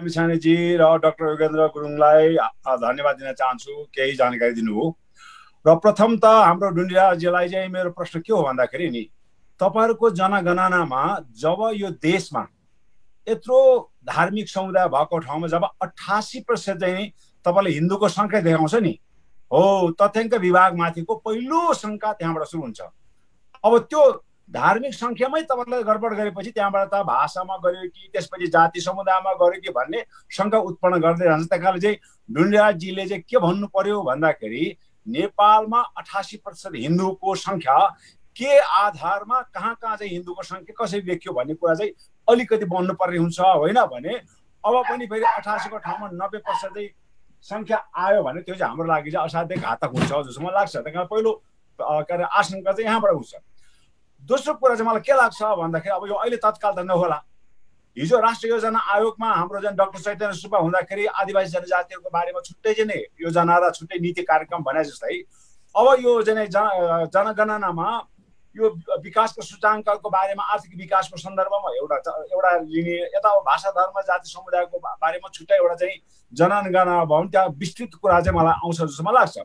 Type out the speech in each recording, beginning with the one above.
मिसानेजी र डक्टर योगेन्द्र गुरुङलाई धन्यवाद दिन चाहन्छु केही जानकारी दिनुभयो। र प्रथम त हाम्रो डुन्डियाजीलाई चाहिँ मेरो प्रश्न के हो भन्दाखेरि नि तपाईँहरूको जनगणनामा जब यो देशमा यत्रो धार्मिक समुदाय भएको ठाउँमा जब अठासी प्रतिशत चाहिँ तपाईँले हिन्दूको सङ्ख्या देखाउँछ नि हो तथ्याङ्क विभागमाथिको पहिलो शङ्का त्यहाँबाट सुरु हुन्छ। अब त्यो धार्मिक सङ्ख्यामै तपाईँले गडबड गरेपछि त्यहाँबाट त भाषामा गऱ्यो कि त्यसपछि जाति समुदायमा गऱ्यो कि भन्ने शङ्का उत्पन्न गर्दै जान्छ त्यही कारणले चाहिँ ढुन्डियाजीले चाहिँ के भन्नु पर्यो भन्दाखेरि नेपालमा अठासी प्रतिशत हिन्दूको सङ्ख्या के आधारमा कहाँ कहाँ चाहिँ हिन्दूको सङ्ख्या कसरी देखियो भन्ने कुरा चाहिँ अलिकति बन्नुपर्ने हुन्छ होइन भने अब पनि फेरि अठासीको ठाउँमा नब्बे प्रतिशत चाहिँ सङ्ख्या आयो भने त्यो चाहिँ हाम्रो लागि चाहिँ असाध्यै घातक हुन्छ जस्तो मलाई लाग्छ। त्यही कारण पहिलो के अरे आशंका चाहिँ यहाँबाट हुन्छ। दोस्रो कुरा चाहिँ मलाई के लाग्छ भन्दाखेरि अब यो अहिले तत्काल त नहोला। हिजो राष्ट्रिय योजना आयोगमा हाम्रो जुन डक्टर चैतन्य सुब्बा हुँदाखेरि आदिवासी जनजातिहरूको बारेमा छुट्टै चाहिँ योजना र छुट्टै नीति कार्यक्रम भने जस्तै अब यो जन जनगणनामा यो विकासको सूचाङ्कको बारेमा आर्थिक विकासको सन्दर्भमा एउटा एउटा लिने यता भाषा धर्म जाति समुदायको बारेमा छुट्टै एउटा चाहिँ जनगणना भयो भने त्यहाँ विस्तृत कुरा चाहिँ मलाई आउँछ जस्तो मलाई लाग्छ।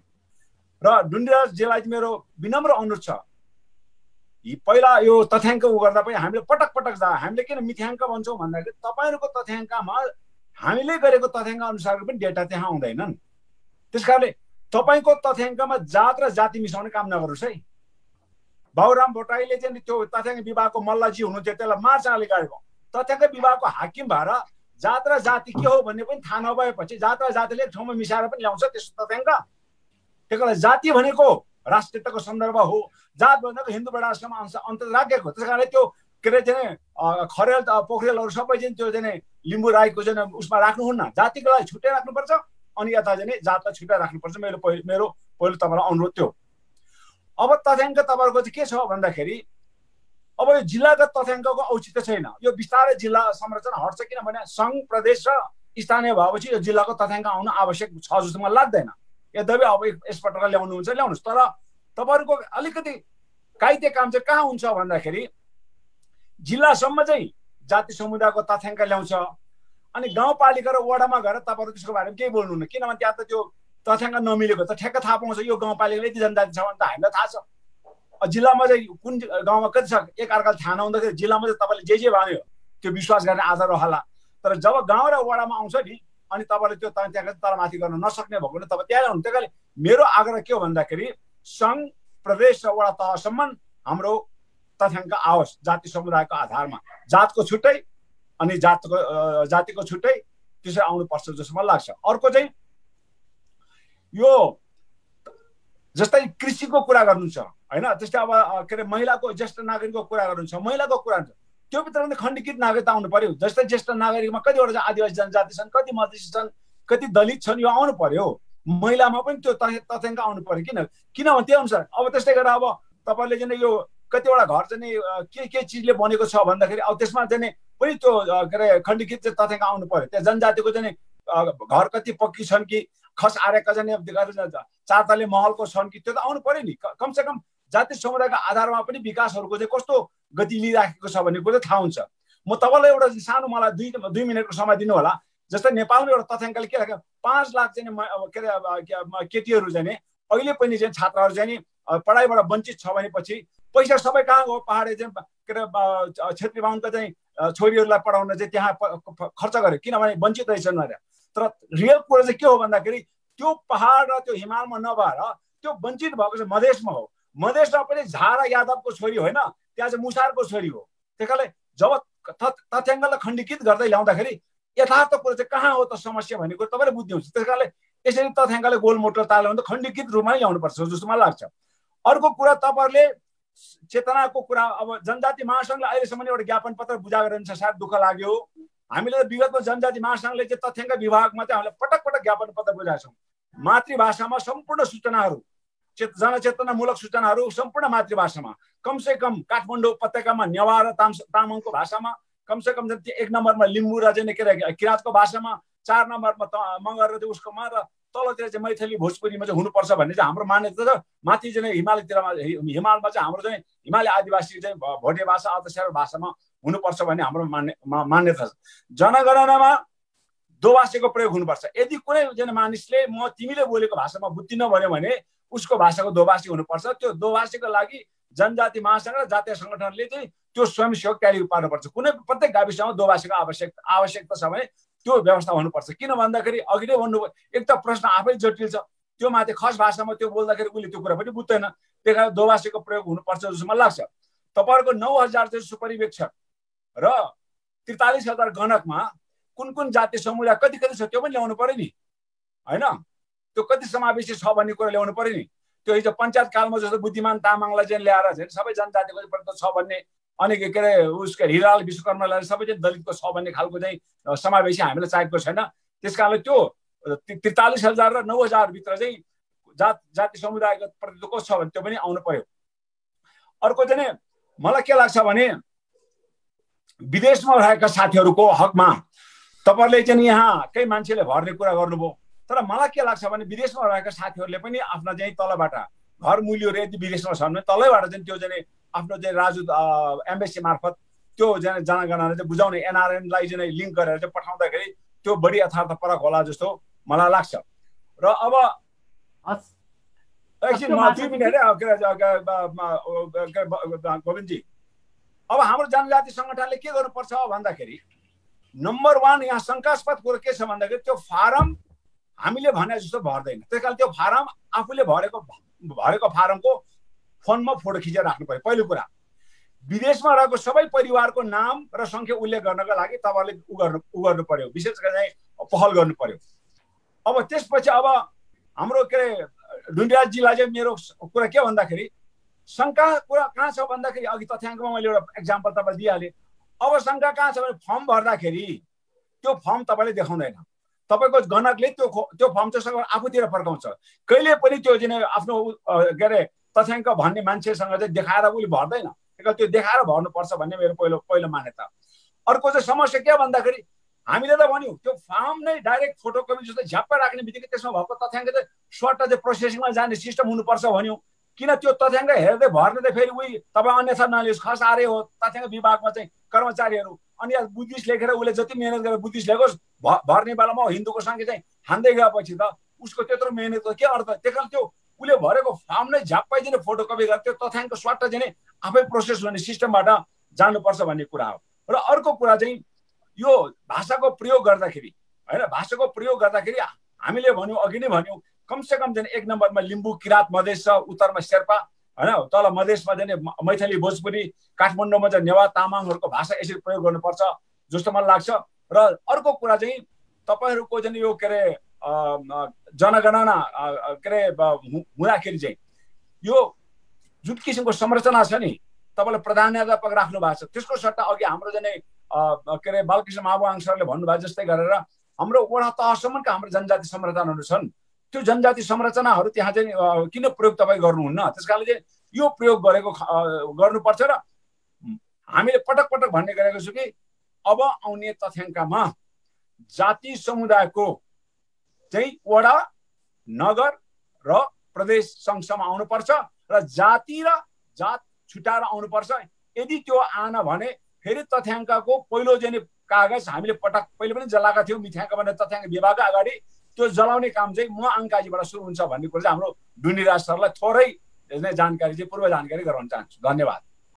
र डुन्डियाजीलाई चाहिँ मेरो विनम्र अनुरोध छ। पहिला यो तथ्याङ्क उ गर्दा पनि हामीले पटक पटक जा हामीले किन मिथ्याङ्क भन्छौँ भन्दाखेरि तपाईँहरूको तथ्याङ्कमा हामीले गरेको तथ्याङ्क अनुसारको पनि डेटा त्यहाँ आउँदैनन्। त्यस कारणले तपाईँको तथ्याङ्कमा जात र जाति मिसाउने काम नगर्नुहोस् है। बाबुराम भोटाईले चाहिँ त्यो तथ्याङ्क विभागको मल्लजी हुनुहुन्थ्यो त्यसलाई मार्च गाडेको तथ्याङ्क विभागको हाकिम भएर जात र जाति के हो भन्ने पनि थाहा नभएपछि जात र जातिले ठाउँमा मिसाएर पनि ल्याउँछ त्यस्तो तथ्याङ्क। त्यही जाति भनेको राष्ट्रियताको सन्दर्भ हो। जात भनेको हिन्दू बडासम्म अंश अन्त राखेको त्यस कारणले त्यो के अरे चाहिँ खरेल पोखरेलहरू सबै चाहिँ त्यो चाहिँ लिम्बू राईको चाहिँ उसमा राख्नुहुन्न। जातिको लागि छुट्टै राख्नुपर्छ अनि यता चाहिँ जातलाई छुट्टै राख्नुपर्छ। मेरो पहिलो मेरो पहिलो तपाईँलाई अनुरोध थियो अब तथ्याङ्क तपाईँहरूको चाहिँ के छ भन्दाखेरि अब यो जिल्लागत तथ्याङ्कको औचित्य छैन। यो बिस्तारै जिल्ला संरचना हट्छ किनभने सङ्घ प्रदेश र स्थानीय भएपछि यो जिल्लाको तथ्याङ्क आउनु आवश्यक छ जस्तो मलाई लाग्दैन। यद्यपि अब यसपटक ल्याउनुहुन्छ ल्याउनुहोस्। तर तपाईँहरूको अलिकति काइते काम चाहिँ कहाँ हुन्छ भन्दाखेरि जिल्लासम्म चाहिँ जाति समुदायको तथ्याङ्क ल्याउँछ अनि गाउँपालिका र वडामा गएर तपाईँहरू त्यसको बारेमा केही बोल्नुहुन्न। किनभने त्यहाँ त त्यो तथ्याङ्क नमिलेको त ठ्याक्क थाहा पाउँछ यो गाउँपालिकाले यति जनजाति छ भने त हामीलाई थाहा छ। जिल्लामा चाहिँ कुन गाउँमा कति छ? एकअर्काले थाहा नहुँदाखेरि जिल्लामा चाहिँ तपाईँले जे जे भन्यो त्यो विश्वास गर्ने आधार होला। तर जब गाउँ र वडामा आउँछ नि अनि तपाईँले त्यो त्यहाँ तलमाथि गर्न नसक्ने भएको तपाईँ त्यहाँ ल्याउनु त्यही कारण मेरो आग्रह के हो भन्दाखेरि सङ्घ प्रदेश र वडा तहसम्म हाम्रो तथ्याङ्क आओस् जाति समुदायको आधारमा। जातको छुट्टै अनि जातको जातिको छुट्टै त्यसरी आउनुपर्छ जस्तो मलाई लाग्छ। अर्को चाहिँ यो जस्तै कृषिको कुरा गर्नु छ होइन? त्यस्तै अब के अरे महिलाको ज्येष्ठ नागरिकको कुरा गर्नु छ महिलाको कुरा त्यो भित्र खण्डित नागरिकता आउनु पर्यो। जस्तै ज्येष्ठ नागरिकमा कतिवटा आदिवासी जनजाति छन् कति मधेसी छन् कति दलित छन् यो आउनु पर्यो। महिलामा पनि त्यो तथ्याङ्क आउनु पर्यो। किन किनभने त्यो अनुसार अब त्यस्तै गरेर अब तपाईँले चाहिँ यो कतिवटा घर चाहिँ के के चिजले बनेको छ भन्दाखेरि अब त्यसमा चाहिँ पनि त्यो के अरे खण्डीकृत चाहिँ तथ्याङ्क आउनु पर्यो। त्यहाँ जनजातिको चाहिँ घर कति पक्की छन् कि खस आरेका चाहिँ चार तले महलको छन् कि त्यो त आउनु पर्यो नि। कमसेकम जाति समुदायको आधारमा पनि विकासहरूको चाहिँ कस्तो गति लिइराखेको छ भन्ने कुरो थाहा हुन्छ। म तपाईँलाई एउटा सानो मलाई दुई दुई मिनटको समय दिनु होला जस्तै नेपालमा एउटा तथ्याङ्कले के राख्यो पाँच लाख चाहिँ के अरे केटीहरू चाहिँ अहिले पनि चाहिँ छात्राहरू चाहिँ पढाइबाट वञ्चित छ भनेपछि पैसा सबै कहाँ हो? पहाडे चाहिँ के अरे छेत्री बाहुनको चाहिँ छोरीहरूलाई पढाउन चाहिँ त्यहाँ खर्च गर्यो। किनभने वञ्चित रहेछन् भनेर। तर रियल कुरो चाहिँ के हो भन्दाखेरि त्यो पहाड र त्यो हिमालमा नभएर त्यो वञ्चित भएको चाहिँ मधेसमा हो। मधेसमा पनि झारा यादवको छोरी होइन त्यहाँ चाहिँ मुसारको छोरी हो। त्यही कारणले जब तथ्याङ्कलाई खण्डीकृत गर्दै ल्याउँदाखेरि यथार्थ कुरो चाहिँ कहाँ हो त समस्या भन्ने कुरो तपाईँले बुझ्नुहुन्छ त्यस कारणले यसरी तथ्याङ्कले गोल मोटर ताल्यो भने त खण्डीकृत रूपमा नै ल्याउनुपर्छ जस्तो मलाई लाग्छ। अर्को कुरा तपाईँहरूले चेतनाको कुरा अब जनजाति महासङ्घले अहिलेसम्म एउटा ज्ञापन पत्र बुझाएको रहन्छ सायद दुःख लाग्यो। हामीले विगतमा जनजाति महासङ्घले चाहिँ तथ्याङ्क विभागमा चाहिँ हामीले पटक पटक ज्ञापन पत्र बुझाएको छौँ। मातृभाषामा सम्पूर्ण सूचनाहरू चेत जनचेतनामूलक सूचनाहरू सम्पूर्ण मातृभाषामा। कमसे कम काठमाडौँ उपत्यकामा नेवार ताम तामाङको भाषामा कमसे कम एक नम्बरमा लिम्बू र चाहिँ के अरे किराँतको भाषामा चार नम्बरमा मगर र उसकोमा र तलतिर चाहिँ मैथली भोजपुरीमा चाहिँ हुनुपर्छ भन्ने चाहिँ हाम्रो मान्यता छ। माथि चाहिँ हिमालयतिरमा हिमालमा चाहिँ हाम्रो चाहिँ हिमालय आदिवासी चाहिँ भोटे भाषा अर्थसेवा भाषामा हुनुपर्छ भन्ने हाम्रो मान्य मान्यता छ। जनगणनामा दोभाषीको प्रयोग हुनुपर्छ। यदि कुनै जना मानिसले म तिमीले बोलेको भाषामा बुझ्दिनँ भन्यो भने उसको भाषाको दोभाषी हुनुपर्छ। त्यो दोभाषीको लागि जनजाति महासङ्घ र जातीय सङ्गठनले चाहिँ त्यो स्वयंसेवक तयारी पार्नुपर्छ कुनै प्रत्येक गाविसमा दोभाषीको आवश्यक आवश्यकता छ भने त्यो व्यवस्था हुनुपर्छ। किन भन्दाखेरि अघि नै भन्नुभयो एक त प्रश्न आफै जटिल छ। त्यो माथि खस भाषामा त्यो बोल्दाखेरि उसले त्यो कुरा पनि बुझ्दैन। त्यही कारण दोभाषीको प्रयोग हुनुपर्छ जस्तो मलाई लाग्छ। तपाईँहरूको नौ हजार चाहिँ सुपरिवेक्षक र त्रितालिस हजार गणकमा कुन कुन जाति समुदाय कति कति छ त्यो पनि ल्याउनु पऱ्यो नि। होइन? त्यो कति समावेशी छ भन्ने कुरा ल्याउनु पऱ्यो नि। त्यो हिजो पञ्चायत कालमा जस्तो बुद्धिमान तामाङलाई चाहिँ ल्याएर चाहिँ सबै जनजाति कतिपल्ट छ भन्ने अनि के अरे उसको हिराल विश्वकर्मालाई सबै चाहिँ दलितको छ भन्ने खालको चाहिँ समावेशी हामीलाई चाहिएको छैन। त्यस कारणले त्यो त्रितालिस हजार र नौ हजारभित्र चाहिँ जात जाति समुदायको प्रतिनिधित्व कस्तो छ भने त्यो पनि आउनु पर्यो अर्को चाहिँ मलाई के लाग्छ भने विदेशमा रहेका साथीहरूको हकमा तपाईँहरूले चाहिँ यहाँ केही मान्छेले भर्ने कुरा गर्नुभयो। तर मलाई के लाग्छ भने विदेशमा रहेका साथीहरूले पनि आफ्ना चाहिँ तलबाट घर मूल्यहरू यदि विदेशमा छन् भने तलैबाट चाहिँ त्यो चाहिँ आफ्नो चाहिँ राजु एम्बेसी मार्फत त्यो चाहिँ जनगणना चाहिँ बुझाउने एनआरएनलाई चाहिँ लिङ्क गरेर चाहिँ पठाउँदाखेरि त्यो बढी यथार्थपरक होला जस्तो मलाई लाग्छ। र अब एकछिन दुई मिनट गोविन्दजी। अब हाम्रो जनजाति सङ्गठनले के गर्नुपर्छ भन्दाखेरि नम्बर वान यहाँ शङ्कास्पद कुरो के छ भन्दाखेरि त्यो फारम हामीले भने जस्तो भर्दैन। त्यस कारण त्यो फारम आफूले भरेको भरेको फारमको फोनमा फोटो खिचेर राख्नु पऱ्यो। पहिलो कुरा विदेशमा रहेको सबै परिवारको नाम र सङ्ख्या उल्लेख गर्नको लागि तपाईँहरूले उ गर्नु उ गर्नु पर्यो विशेष गरी चाहिँ पहल गर्नु पर्यो अब त्यसपछि अब हाम्रो के अरे जिल्ला चाहिँ मेरो कुरा के भन्दाखेरि शङ्का कुरा कहाँ छ भन्दाखेरि अघि तथ्याङ्कमा मैले एउटा इक्जाम्पल तपाईँलाई दिइहालेँ। अब शङ्का कहाँ छ भने फर्म भर्दाखेरि त्यो फर्म तपाईँले देखाउँदैन। तपाईँको गणकले त्यो त्यो फर्म चाहिँ आफूतिर फर्काउँछ। कहिले पनि त्यो चाहिँ आफ्नो के अरे तथ्याङ्क भन्ने मान्छेसँग चाहिँ देखाएर उसले भर्दैन। त्यो देखाएर भर्नुपर्छ भन्ने मेरो पहिलो पहिलो मान्यता। अर्को चाहिँ समस्या के भन्दाखेरि हामीले त भन्यौँ त्यो फार्म नै डाइरेक्ट फोटोकपी जस्तो झ्याप्पै राख्ने बित्तिकै त्यसमा भएको तथ्याङ्क चाहिँ सर्ट चाहिँ प्रोसेसिङमा जाने सिस्टम हुनुपर्छ भन्यौँ। किन त्यो तथ्याङ्क हेर्दै भर्ने त फेरि उही तपाईँ अन्यथा नलियोस् खस आरे हो। तथ्याङ्क विभागमा चाहिँ कर्मचारीहरू अनि बुद्धिस्ट लेखेर उसले जति मिहिनेत गरेर बुद्धिस्ट लेखोस् भर्ने बेलामा हिन्दूको सङ्ख्या चाहिँ हान्दै गएपछि त उसको त्यत्रो मिहिनेतको के अर्थ? त्यही कारण त्यो उसले भरेको फार्म नै झ्याप्पाइदिने फोटोकपी गरेर त्यो तथ्याङ्क स्वाट चाहिँ आफै प्रोसेस हुने सिस्टमबाट जानुपर्छ भन्ने कुरा हो। र अर्को कुरा चाहिँ यो भाषाको प्रयोग गर्दाखेरि होइन भाषाको प्रयोग गर्दाखेरि हामीले भन्यौँ अघि नै भन्यौँ कमसेकम चाहिँ एक नम्बरमा लिम्बू किराँत मधेस छ उत्तरमा शेर्पा होइन? तल मधेसमा चाहिँ मैथली भोजपुरी काठमाडौँमा चाहिँ नेवा तामाङहरूको भाषा यसरी प्रयोग गर्नुपर्छ जस्तो मलाई लाग्छ। र अर्को कुरा चाहिँ तपाईँहरूको चाहिँ यो के अरे जनगणना के अरे हुँदाखेरि चाहिँ यो जुन किसिमको संरचना छ नि तपाईँले प्रधानाध्यापक राख्नु भएको छ त्यसको सट्टा अघि हाम्रो चाहिँ के अरे बालकृष्ण महाबुवाङ सरले भन्नुभयो जस्तै गरेर हाम्रो वडा तहसम्मका हाम्रो जनजाति संरचनाहरू छन्। त्यो जनजाति संरचनाहरू त्यहाँ चाहिँ किन प्रयोग तपाईँ गर्नुहुन्न? त्यस कारणले चाहिँ यो प्रयोग गरेको गर्नुपर्छ र हामीले पटक पटक भन्ने गरेको छु कि अब आउने तथ्याङ्कमा जाति समुदायको चाहिँ वडा नगर र प्रदेश सङ्घसम्म आउनुपर्छ र जाति र जात छुट्याएर आउनुपर्छ। यदि त्यो आएन भने फेरि तथ्याङ्कको पहिलो चाहिँ कागज हामीले पटक पहिले पनि जलाएका थियौँ मिथ्याङ्क भने तथ्याङ्क विभागका अगाडि त्यो जलाउने काम चाहिँ म अङ्काजीबाट सुरु हुन्छ भन्ने कुरो चाहिँ हाम्रो डुनिराज सरलाई थोरै जानकारी चाहिँ पूर्व जानकारी गराउन चाहन्छु। धन्यवाद।